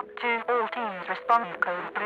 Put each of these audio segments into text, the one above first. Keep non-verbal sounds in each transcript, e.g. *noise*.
Got to all teams respond code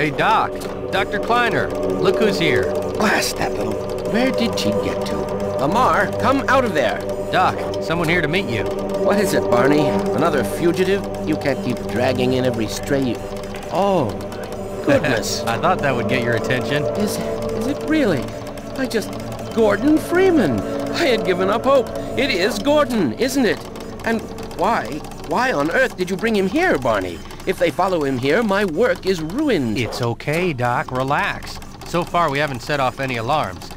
Hey, Doc. Dr. Kleiner. Look who's here. Blast that little... Where did she get to? Lamarr, come out of there. Doc, someone here to meet you. What is it, Barney? Another fugitive? You can't keep dragging in every stray you... Oh, *laughs* goodness. I thought that would get your attention. is, is it really? I just... Gordon Freeman. I had given up hope. It is Gordon, isn't it? And why? Why on earth did you bring him here, Barney? If they follow him here, my work is ruined. It's okay, Doc. Relax. So far, we haven't set off any alarms.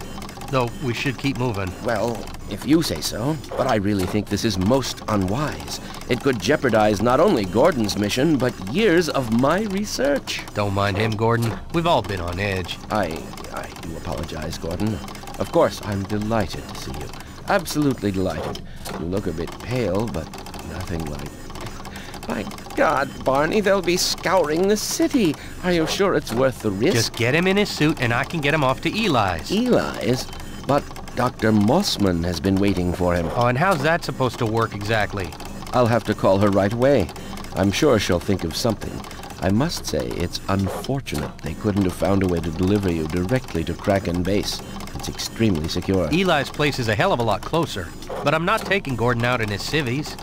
Though we should keep moving. Well, if you say so, but I really think this is most unwise. It could jeopardize not only Gordon's mission, but years of my research. Don't mind him, Gordon. We've all been on edge. I... I do apologize, Gordon. Of course, I'm delighted to see you. Absolutely delighted. You look a bit pale, but nothing like... *laughs* My God, Barney, they'll be scouring the city. Are you sure it's worth the risk? Just get him in his suit and I can get him off to Eli's. Eli's? But Dr. Mossman has been waiting for him. Oh, and how's that supposed to work exactly? I'll have to call her right away. I'm sure she'll think of something. I must say, it's unfortunate they couldn't have found a way to deliver you directly to Kraken Base. It's extremely secure. Eli's place is a hell of a lot closer. But I'm not taking Gordon out in his civvies.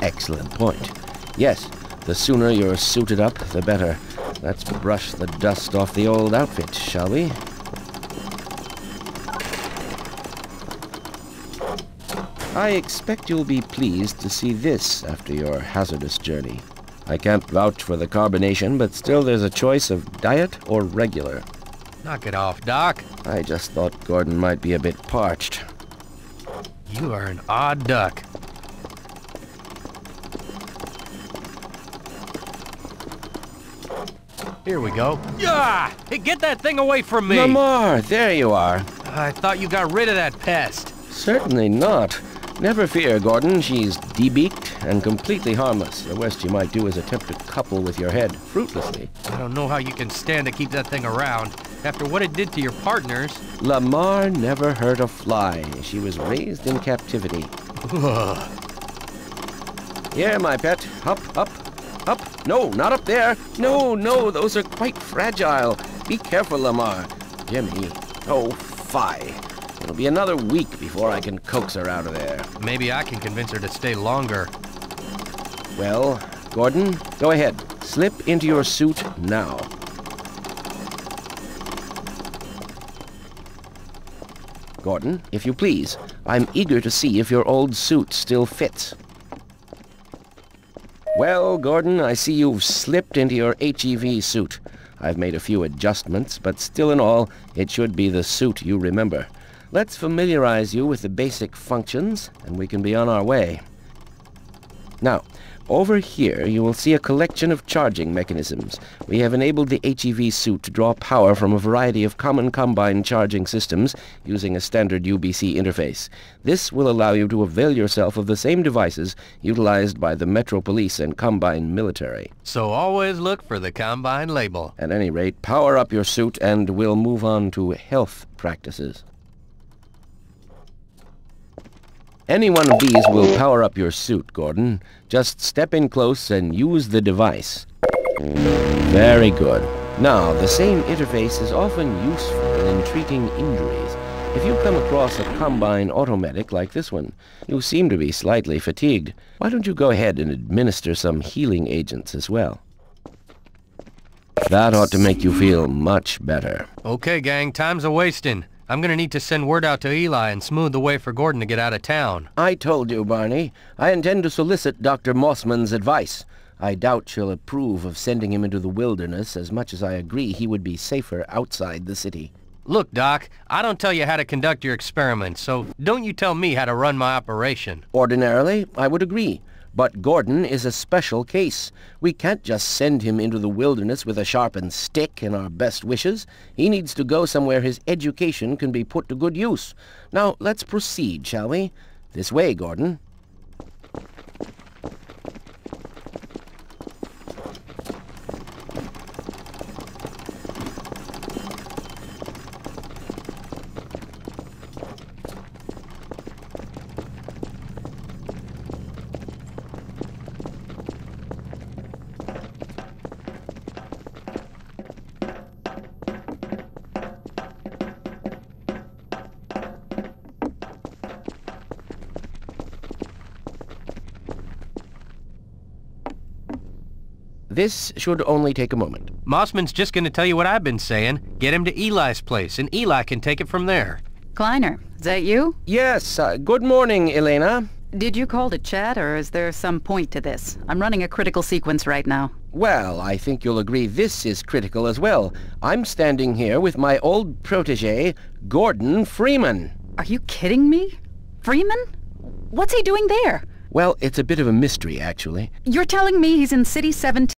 Excellent point. Yes, the sooner you're suited up, the better. Let's brush the dust off the old outfit, shall we? I expect you'll be pleased to see this after your hazardous journey. I can't vouch for the carbonation, but still there's a choice of diet or regular. Knock it off, Doc. I just thought Gordon might be a bit parched. You are an odd duck. Here we go. Yeah! Hey, get that thing away from me! Lamarr, there you are. I thought you got rid of that pest. Certainly not. Never fear, Gordon. She's debeaked and completely harmless. The worst you might do is attempt to couple with your head, fruitlessly. I don't know how you can stand to keep that thing around. After what it did to your partners. Lamarr never hurt a fly. She was raised in captivity. *laughs* Here, my pet. Up, up, up. No, not up there. No, no, those are quite fragile. Be careful, Lamarr. Jimmy. Oh, fie. It'll be another week before I can coax her out of there. Maybe I can convince her to stay longer. Well, Gordon, go ahead. Slip into your suit now. Gordon, if you please, I'm eager to see if your old suit still fits. Well, Gordon, I see you've slipped into your HEV suit. I've made a few adjustments, but still in all, it should be the suit you remember. Let's familiarize you with the basic functions, and we can be on our way. Now, over here you will see a collection of charging mechanisms. We have enabled the HEV suit to draw power from a variety of common combine charging systems using a standard UBC interface. This will allow you to avail yourself of the same devices utilized by the Metro Police and Combine military. So always look for the Combine label. At any rate, power up your suit and we'll move on to health practices. Any one of these will power up your suit, Gordon. Just step in close and use the device. Very good. Now, the same interface is often useful in treating injuries. If you come across a Combine automedic like this one, you seem to be slightly fatigued. Why don't you go ahead and administer some healing agents as well? That ought to make you feel much better. Okay, gang, time's a wasting. I'm gonna need to send word out to Eli and smooth the way for Gordon to get out of town. I told you, Barney. I intend to solicit Dr. Mossman's advice. I doubt she'll approve of sending him into the wilderness as much as I agree he would be safer outside the city. Look, Doc, I don't tell you how to conduct your experiments, so don't you tell me how to run my operation. Ordinarily, I would agree. But Gordon is a special case. We can't just send him into the wilderness with a sharpened stick and our best wishes. He needs to go somewhere his education can be put to good use. Now, let's proceed, shall we? This way, Gordon. This should only take a moment. Mossman's just gonna tell you what I've been saying. Get him to Eli's place, and Eli can take it from there. Kleiner, is that you? Yes, uh, good morning, Elena. Did you call to chat, or is there some point to this? I'm running a critical sequence right now. Well, I think you'll agree this is critical as well. I'm standing here with my old protege, Gordon Freeman. Are you kidding me? Freeman? What's he doing there? Well, it's a bit of a mystery, actually. You're telling me he's in City 17?